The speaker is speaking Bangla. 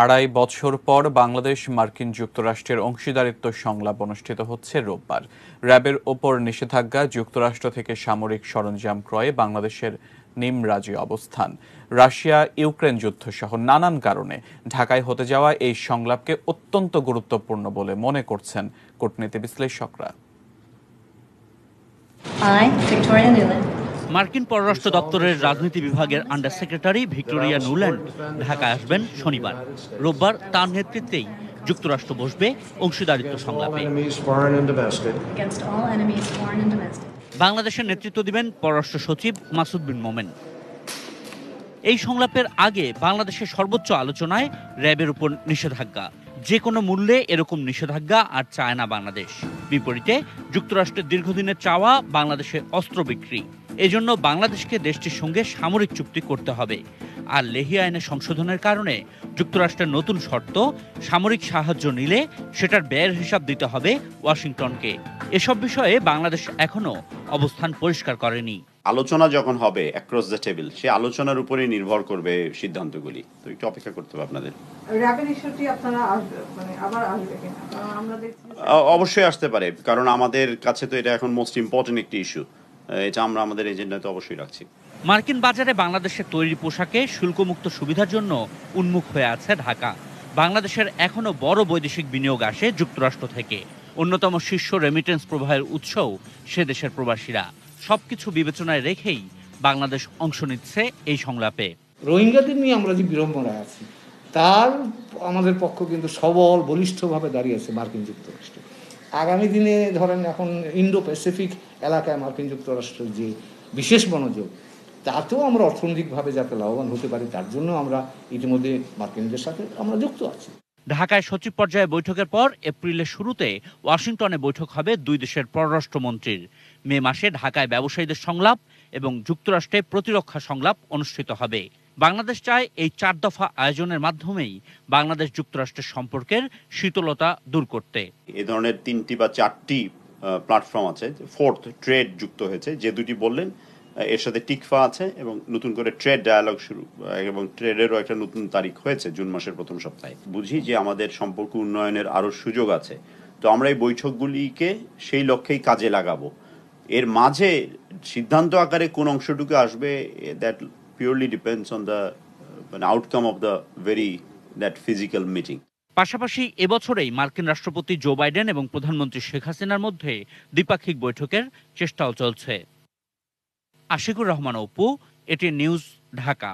আড়াই বছর পর বাংলাদেশ মার্কিন যুক্তরাষ্ট্রের অংশীদারিত্ব সংলাপ অনুষ্ঠিত হচ্ছে রোববার। র্যাবের ওপর নিষেধাজ্ঞা যুক্তরাষ্ট্র থেকে সামরিক সরঞ্জাম ক্রয়ে বাংলাদেশের নিমরাজি অবস্থান। রাশিয়া ইউক্রেন যুদ্ধ সহ নানান কারণে ঢাকায় হতে যাওয়া এই সংলাপকে অত্যন্ত গুরুত্বপূর্ণ বলে মনে করছেন কূটনীতি বিশ্লেষকরা। I, Victoria Nuland, মার্কিন পররাষ্ট্র দপ্তরের রাজনীতি বিভাগের আন্ডার সেক্রেটারি ভিক্টোরিয়া নুল্যান্ড ঢাকায় আসবেন শনিবার। রোববার তার নেতৃত্বেই যুক্তরাষ্ট্র বসবে অংশীদারিত্ব সংলাপে. বাংলাদেশের নেতৃত্ব দিবেন পররাষ্ট্র সচিব মাসুদ বিন মোমেন। এই সংলাপের আগে বাংলাদেশের সর্বোচ্চ আলোচনায় র্যাবের উপর নিষেধাজ্ঞা। যে কোনো মূল্যে এরকম নিষেধাজ্ঞা আর চায় না বাংলাদেশ। বিপরীতে, যুক্তরাষ্ট্রের দীর্ঘদিনের চাওয়া বাংলাদেশে অস্ত্র বিক্রি। এজন্য বাংলাদেশকে দেশটির সঙ্গে সামরিক চুক্তি করতে হবে। আর লেহি আইনের সংশোধনের কারণে যুক্তরাষ্ট্রের নতুন শর্ত, সামরিক সাহায্য নিলে সেটার ব্যয়ের হিসাব দিতে হবে ওয়াশিংটনকে। এসব বিষয়ে বাংলাদেশ এখনও অবস্থান পরিষ্কার করেনি। আলোচনা যখন হবে অ্যাক্রস দ্য টেবিল সে আলোচনার উপরেই নির্ভর করবে সিদ্ধান্তগুলি। তো একটু অপেক্ষা করতে হবে আপনাদের। মানে আবার আসবে কিনা? কারণ আমরা দেখছি যে- আ- অবশ্যই আসতে পারে কারণ আমাদের কাছে তো এটা এখন মোস্ট ইম্পর্টেন্ট একটি ইস্যু এটা আমরা আমাদের এজেন্ডাতে অবশ্যই রাখছি। মার্কিন বাজারে বাংলাদেশের তৈরি পোশাকে শুল্কমুক্ত সুবিধার জন্য উন্মুখ হয়ে আছে ঢাকা। বাংলাদেশের এখনও বড় বৈদেশিক বিনিয়োগ আসে যুক্তরাষ্ট্র থেকে। অন্যতম শীর্ষ রেমিটেন্স প্রবাহের উৎসও সে দেশের প্রবাসীরা। সবকিছু বিবেচনায় রেখেই বাংলাদেশ অংশ নিচ্ছে এই সংলাপে। রোহিঙ্গাদের নিয়ে আমরা যে বিড়ম্বনায় আছি, তার আমাদের পক্ষ কিন্তু সবল, বলিষ্ঠভাবে দাঁড়িয়ে আছে মার্কিন যুক্তরাষ্ট্র। আগামী দিনে ধরেন এখন ইন্ডো প্যাসিফিক এলাকায় মার্কিন যুক্তরাষ্ট্রের যে বিশেষ মনোযোগ তাতেও আমরা অর্থনৈতিকভাবে যাতে লাভবান হতে পারি, তার জন্য আমরা ইতিমধ্যে মার্কিনদের সাথে আমরা যুক্ত আছি। ঢাকায় সচিব পর্যায়ে বৈঠকের পর এপ্রিলের শুরুতে ওয়াশিংটনে বৈঠক হবে দুই দেশের পররাষ্ট্রমন্ত্রীর। মে মাসে ঢাকায় ব্যবসায়ীদের সংলাপ এবং যুক্তরাষ্ট্রে প্রতিরক্ষা সংলাপ অনুষ্ঠিত হবে। বাংলাদেশ চায় এই চার দফা আয়োজনের মাধ্যমেই বাংলাদেশ যুক্তরাষ্ট্রের সম্পর্কের শীতলতা দূর করতে। এ ধরনের তিনটি বা চারটি প্ল্যাটফর্ম আছে ফোর্থ ট্রেড যুক্ত হয়েছে, যে দুটি বললেন এর সাথে টিকফা আছে এবং নতুন করে ট্রেড ডায়ালগ শুরু, এবং ট্রেডেরও একটা নতুন তারিখ হয়েছে, জুন মাসের প্রথম সপ্তাহে। বুঝি যে আমাদের সম্পর্ক উন্নয়নের আরও সুযোগ আছে। তো আমরা এই বৈঠকগুলিকে সেই লক্ষ্যেই কাজে লাগাবো। এর মাঝে সিদ্ধান্ত আকারে কোন অংশটুকু আসবে that purely depends on the মানে outcome of the very that physical meeting পাশাপাশি এবছরেই মার্কিন রাষ্ট্রপতি জো বাইডেন এবং প্রধানমন্ত্রী শেখ হাসিনার মধ্যে দ্বিপাক্ষিক বৈঠকের চেষ্টাও চলছে। আশিকুর রহমান অপু এটি নিউজ ঢাকা।